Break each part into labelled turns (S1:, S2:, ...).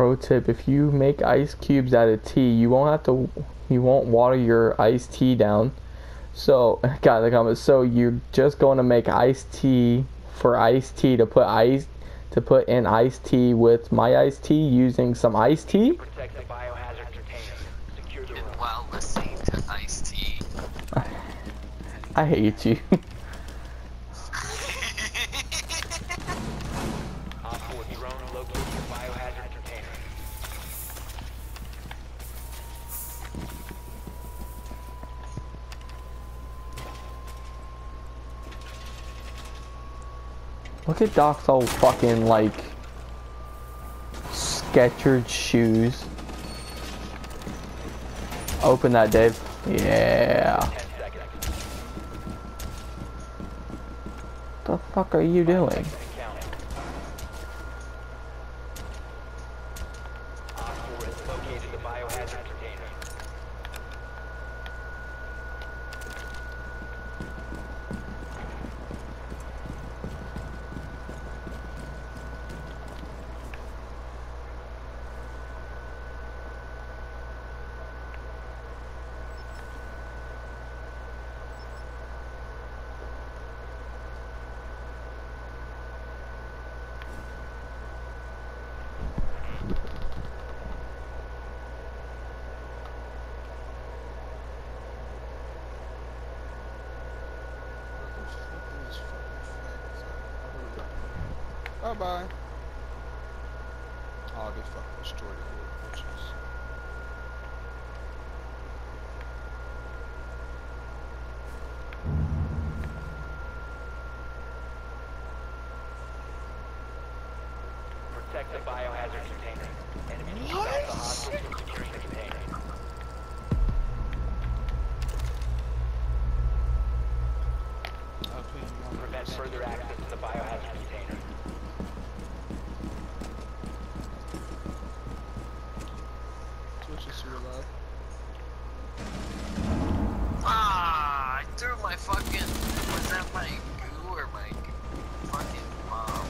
S1: Pro tip: If you make ice cubes out of tea, you won't have to. You won't water your iced tea down. So, got the comments. So you're just going to make iced tea for iced tea to put ice to put in iced tea with my iced tea using some iced tea.
S2: Protect the biohazard container. Secure the room.
S3: While listening to Ice T.
S1: I hate you. Look at Doc's old fucking like Skechers shoes. Open that, Dave. Yeah.
S2: 10 seconds.
S1: The fuck are you doing?
S2: Counting. Op 4 has located the biohazard container.
S4: Bye bye. Oh, they fucking destroyed bitches.
S2: Protect the biohazard container. Enemy the hostiles from securing the container.
S4: I'll pay you more.
S2: Prevent further access to the biohazard container.
S4: Twitch is super loud.
S3: Ah, I threw my fucking. Was that my goo or my fucking bomb?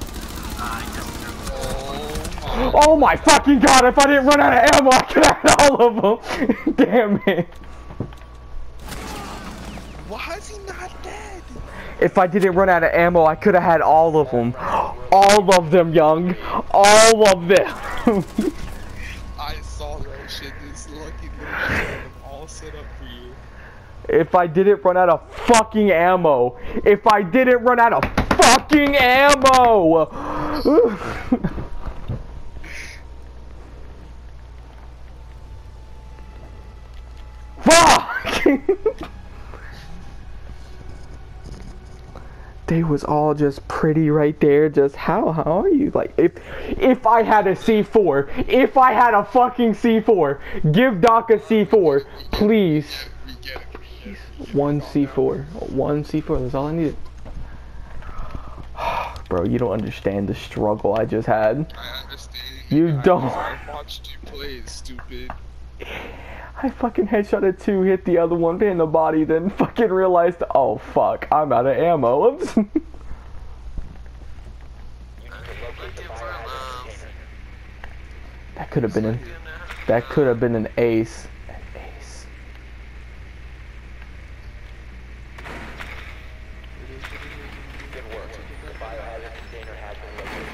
S3: Ah, I just threw.
S4: Oh my.
S1: Fucking god, if I didn't run out of ammo, I could have had all of them. Damn it.
S4: Why is he not dead?
S1: If I didn't run out of ammo, I could have had all of them. All of them, young. All of them.
S4: I saw that shit. This lucky all set up for you.
S1: if I didn't run out of fucking ammo. If I didn't run out of fucking ammo. Fuck! they was all just pretty right there. Just how how are you? Like if if I had a C4, if I had a fucking C4, give Doc a C4, please.
S4: We get it. We get it.
S1: One C4, one C4. That's all I needed. Bro, you don't understand the struggle I just had.
S4: I understand.
S1: You don't.
S4: I watched you play, stupid.
S1: I fucking headshot headshotted two, hit the other one in the body, then fucking realized, oh fuck, I'm out of ammo. Oops. That could have been an that could have been. An ace.
S2: Good work. The biohazard container has been located.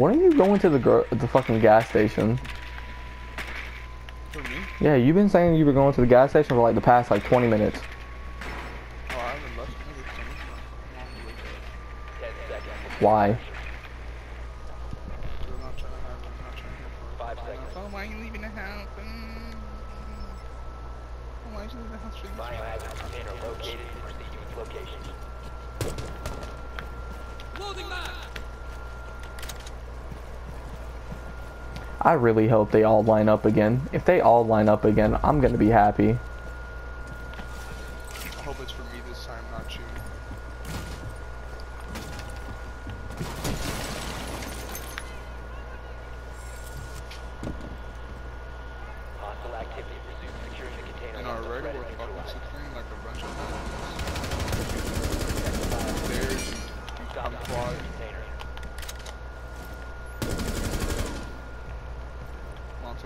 S1: When are you going to the gro- the fucking gas station?
S4: For me?
S1: Yeah, you've been saying you were going to the gas station for like the past like 20 minutes.
S4: Oh, I haven't
S1: I really hope they all line up again. If they all line up again, I'm gonna be happy.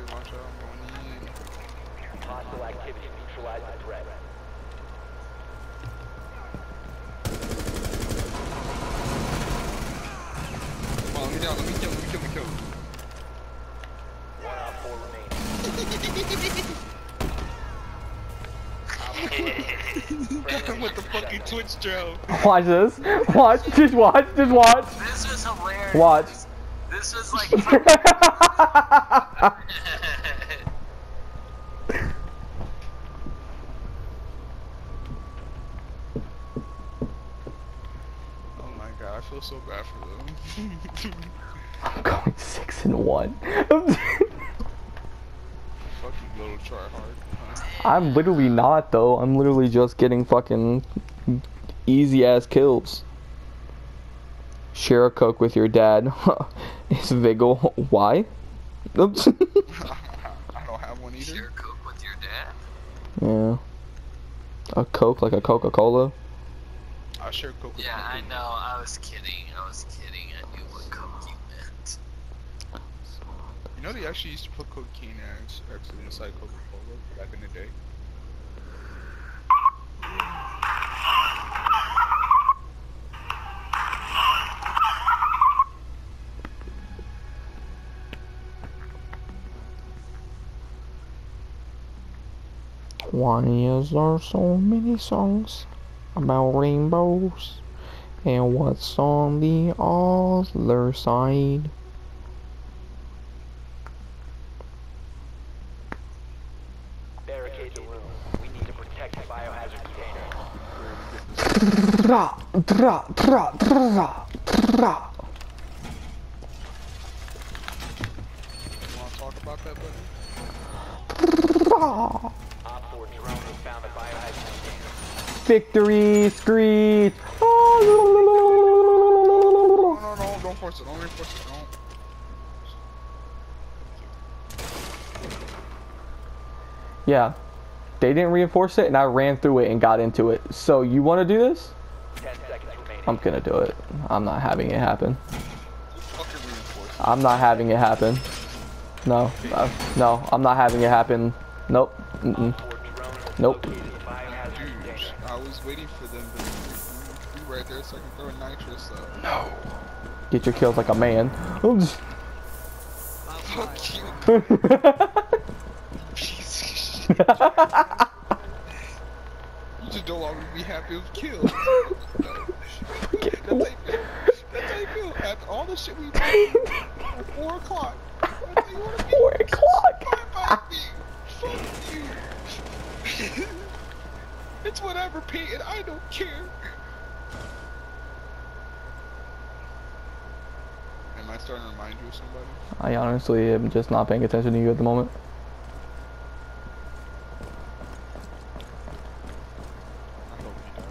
S4: too, watch out, I'm going in.
S2: Hostile activity, threat.
S4: Come on, let me down, let me kill, let me kill, let me kill.
S2: One out, four remaining.
S4: with the fucking Twitch drill.
S1: Watch this. Watch, just watch, just watch.
S3: This is hilarious.
S1: Watch.
S3: This was like.
S4: Oh my god, I feel so bad for them.
S1: I'm going six and one.
S4: Fucking little try hard. Huh?
S1: I'm literally not though. I'm literally just getting fucking easy ass kills. Share a coke with your dad. It's Vigil. Why? Oops.
S4: I don't have one either.
S3: Share coke with your dad?
S1: yeah. A coke like a Coca Cola.
S4: I share Coke with
S3: Yeah, I know. I was kidding. I was kidding. I knew what coke you meant.
S4: You know they actually used to put cocaine ads actually inside Coca-Cola back in the day.
S1: Why is there so many songs about rainbows? And what's on the other side?
S2: Barricade the room. We need to protect the biohazard container.
S1: Tra, tra, tra, tra, tra.
S4: You wanna talk about that, buddy?
S1: tra. Victory screech.
S4: No, no, no, don't force it. Don't reinforce it. Don't.
S1: Yeah, they didn't reinforce it, and I ran through it and got into it. So you want to do this?
S2: 10 seconds remaining.
S1: I'm gonna do it. I'm not having it happen.
S4: Fucking reinforce it.
S1: I'm not having it happen. No, uh, no, I'm not having it happen. Nope. Mm-mm.
S2: 4 drone has
S1: Nope.
S2: located the biohazard
S4: Dude,
S2: container.
S4: I was waiting for them to be right there so I can throw a nitrous up. No.
S1: Get your kills like a man. Oops.
S4: Fuck you, piece. You just don't want me to be happy with kills. That's how you feel. That's how you feel. After all the shit we did at 4 o'clock. That's how you wanna be.
S1: Four o'clock.
S4: Fuck you. it's whatever, Peyton. I don't care. Am I starting to remind you of somebody?
S1: I honestly am just not paying attention to you at the moment.
S4: I hope you don't.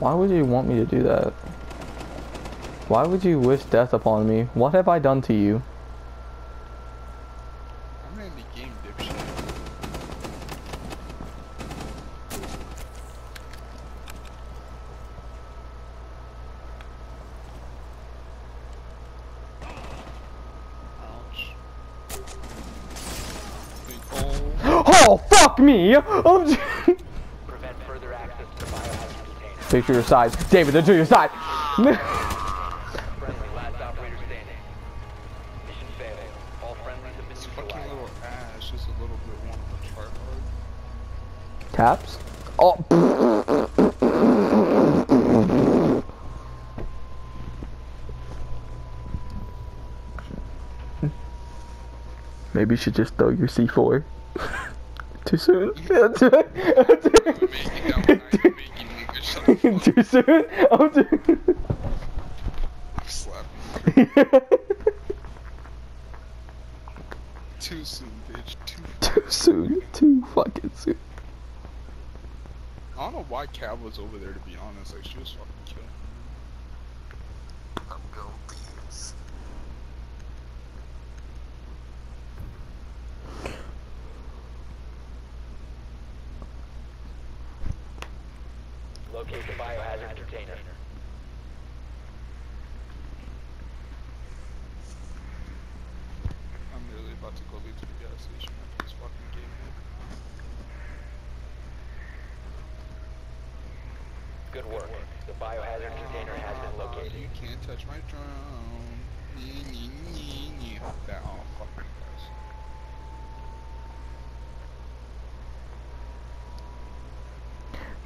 S1: Why would you want me to do that? Why would you wish death upon me? What have I done to you?
S4: I'm in the game, dipshit. Ouch. Think, oh,
S1: Oh, fuck me! I'm j-
S2: Prevent further access to the container.
S1: Stay to your side. David, they're to your side. Caps? Oh. Maybe you should just throw your C4. Too soon?
S4: I'm
S1: Too soon? Too-
S4: up, slap me. Too soon, bitch. Too.
S1: Too soon. Too fucking soon.
S4: I don't know why Cav was over there. To be honest, like she was fucking killing. me.
S3: I'm going thieves.
S2: Locate the biohazard container.
S4: I'm literally about to go leave to the gas station after this fucking game.
S2: Good work. The biohazard container has been located.
S4: You can't touch my drone. Nee, nee, nee, nee. That, oh, fuck you.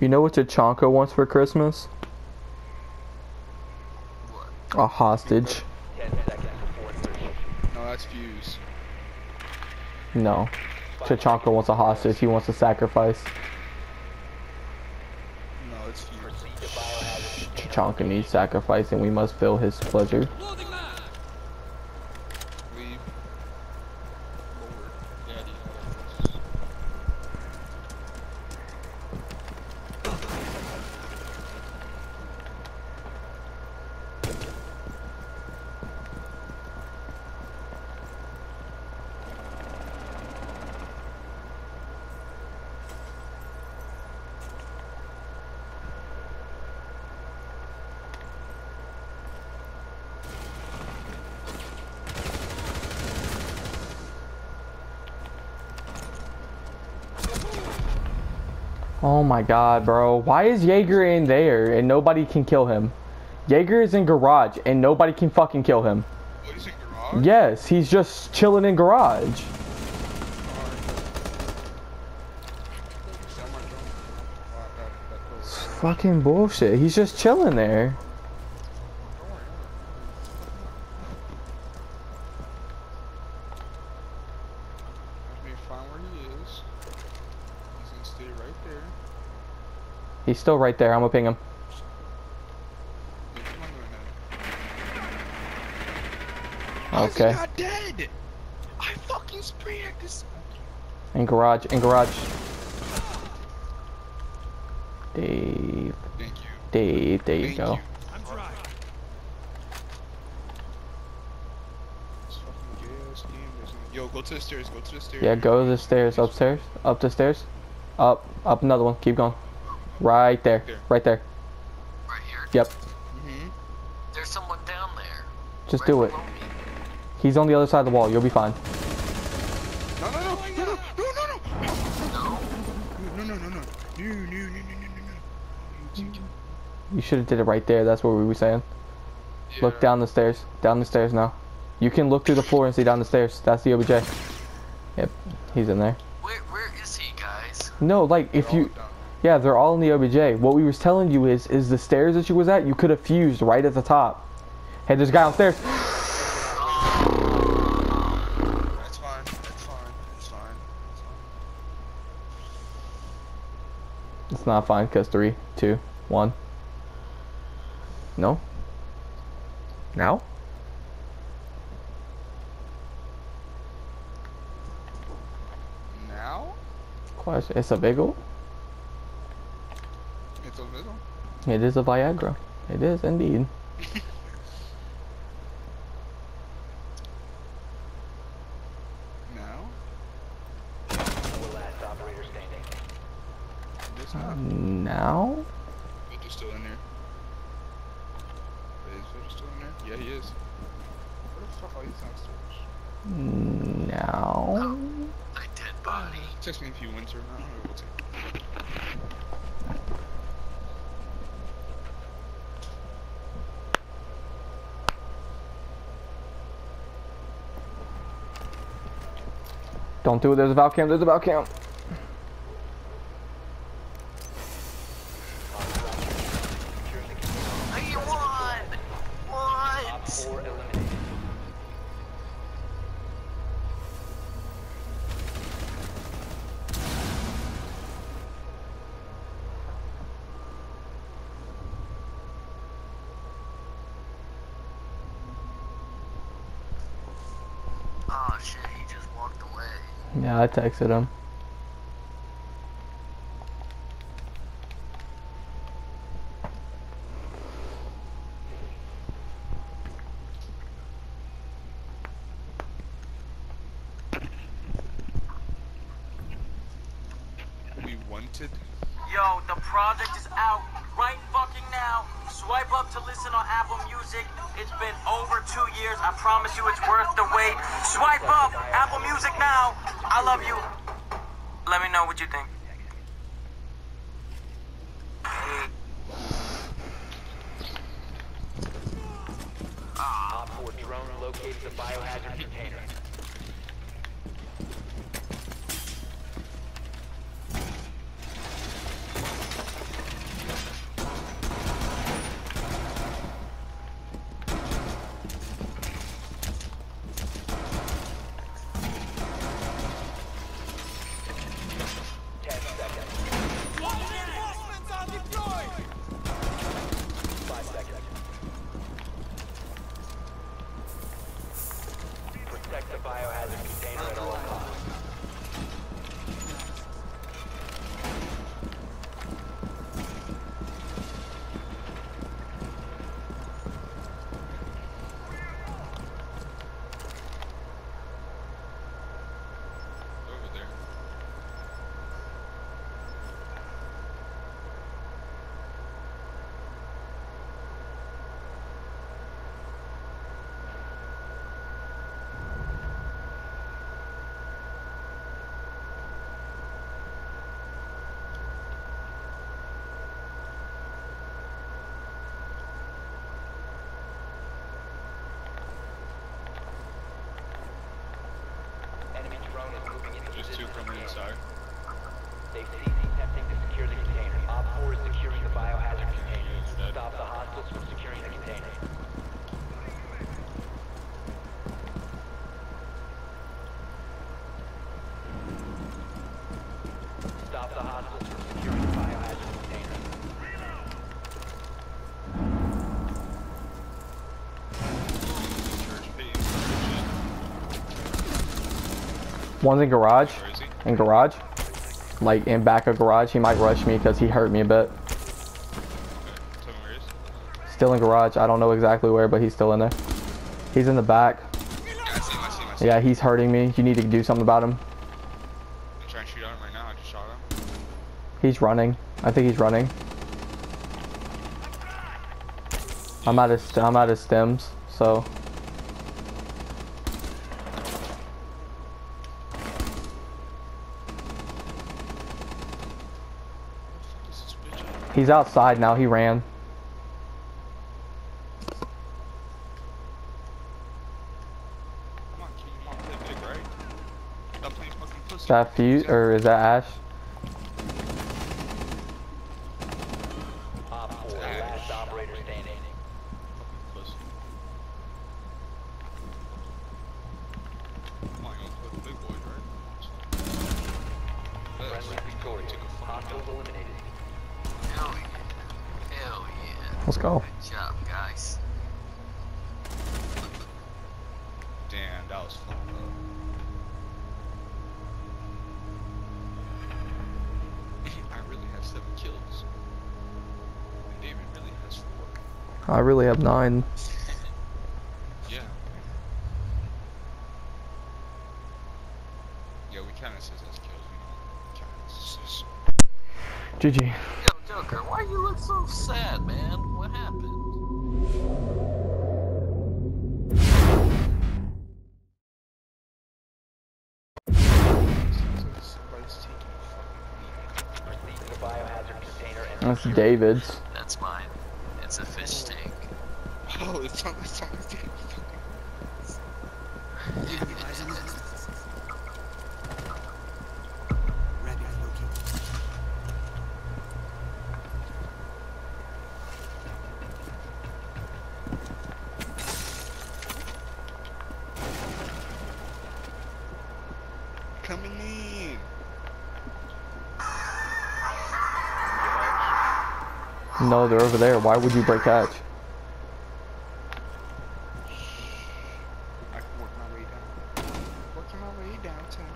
S1: You know what Tachanka wants for Christmas?
S3: What?
S1: A hostage.
S2: 10 seconds before insertion.
S4: No, that's Fuse.
S1: No. Tachanka wants a hostage. He wants a sacrifice. chonk and sacrifice, and We must fill his pleasure. Oh my god, bro. Why is Jaeger in there and nobody can kill him? Jaeger is in garage and nobody can fucking kill him.
S4: What is it, garage?
S1: Yes, he's just chilling in garage.
S4: Sell my drone. Wow, that- that goes-
S1: It's fucking bullshit. He's just chilling there.
S4: Don't worry, Let me find where he is. He's gonna stay right there.
S1: He's still right there. I'm gonna ping him.
S4: Yeah, come on, go ahead.
S1: Okay.
S4: How's he not dead? I fucking sprayed at this.
S1: In garage. In garage. Dave.
S4: Thank you.
S1: Dave. There you
S4: Thank
S1: go.
S4: You. This fucking gay ass game isn't- Yo, go to the stairs. Go to the stairs.
S1: Yeah, go to the stairs. Upstairs. Up the stairs. Up. Up another one. Keep going. Right there.
S4: Here.
S1: Right there.
S3: Right here?
S1: Yep.
S4: Mm.
S3: There's someone down there.
S1: Just
S3: right
S1: do it. He's on the other side of the wall. You'll be fine.
S4: No, no, no! No, no, no, no, no!
S3: No,
S4: no, no, no, no. No, no, no, no, no, no, no.
S1: You should have did it right there. That's what we were saying. Yeah. Look down the stairs. Down the stairs now. You can look through the floor and see down the stairs. That's the OBJ. Yep, he's in there.
S3: Where, where is he, guys?
S1: No, like, if you... Down. Yeah, they're all in the OBJ. What we was telling you is is the stairs that you was at, you could have fused right at the top. Hey, there's a guy downstairs.
S4: That's fine. That's fine. That's fine.
S1: It's not fine because three, two, one. No? Now?
S4: Now
S1: Question. It's a Vigil?
S4: It's a middle.
S1: It is a Viagra. It is indeed.
S4: Now
S2: Four last operator standing.
S4: it's not.
S1: Now?
S4: Vigil's still in there. Is Vigil still in there? Yeah, he is. Where the fuck are these downstairs?
S1: Now?
S3: A dead body.
S4: Text me if you win or not. We'll take
S1: Don't do it. There's a Valcam. There's a Valcam.
S3: Hey, won!
S2: Op
S3: What?
S2: 4 eliminated.
S3: Oh shit, he just walked away.
S1: Yeah, I texted him.
S4: We wanted.
S5: Yo, the project is out right fucking now. Swipe up to listen on Apple Music. It's been over two years. I promise you it's worth the wait. Swipe up, Apple Music now. I love you. Let me know what you think.
S2: located the biohazard container. Ten seconds. Five seconds. Protect the biohazard container at all costs.
S4: Over there.
S2: Enemy drone is moving into
S4: Just two from the inside.
S2: They've ceased attempting to secure the container. Op 4 is securing the biohazard container.
S4: Dead.
S2: Stop the hostiles from securing the container. Stop the hostiles from securing the biohazard container.
S4: Church page.
S1: One's in garage.
S4: Where is he?
S1: In garage. Like in back of garage. He might rush me because he hurt me a bit.
S4: Okay. Tell me where he is.
S1: Still in garage. I don't know exactly where, but he's still in there. He's in the back.
S4: Yeah,
S1: he's hurting me. You need to do something about him.
S4: I'm trying to shoot at him right now. I just shot him.
S1: He's running. I think he's running. I'm out of st- I'm out of stims, so
S4: What the fuck is this bitch at?
S1: He's outside now. He ran. Is that Fuse or is that Ash?
S2: 4, last operator standing.
S1: Go.
S3: Good job, guys.
S4: Damn, that was fun. I really have seven kills. And David really has four.
S1: I really have nine.
S4: Yeah. Yeah, we kinda says that's kills, we don't count as assists.
S1: GG.
S3: Yo, Joker, why you look so sad, man? What happened?
S4: Sounds like somebody's taking fucking
S2: Proceed to the biohazard container and
S1: That's. David's.
S3: That's mine. It's a fish tank.
S4: lead. Oh, it's on, it's on the fucking. Coming in.
S1: No, they're over there. Why would you break hatch?
S4: I can work my way down. Working my way downtown.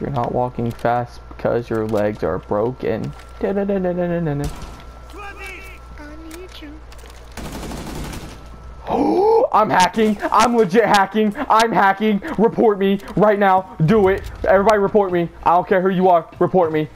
S1: You're not walking fast because your legs are broken.
S4: I need you.
S1: I'm hacking. I'm legit hacking. I'm hacking. Report me right now. Do it. Everybody report me. I don't care who you are. Report me.